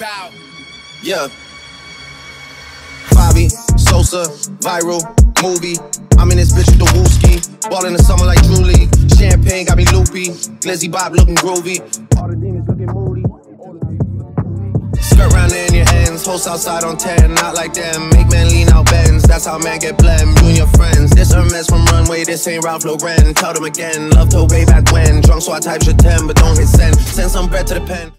Bow. Yeah. Bobby, Sosa, viral, movie. I'm in this bitch with the wooski. Ball in the summer like Julie. Champagne got me loopy. Glizzy Bob looking groovy. All the demons looking moody. Skirt round in your hands. Host outside on 10. Not like them. Make men lean out bends. That's how man get blend. You and your friends. This Hermes from Runway. This ain't Ralph Lauren. Tell them again. Love to way back when. Drunk so I type shit 10. But don't hit send. Send some bread to the pen.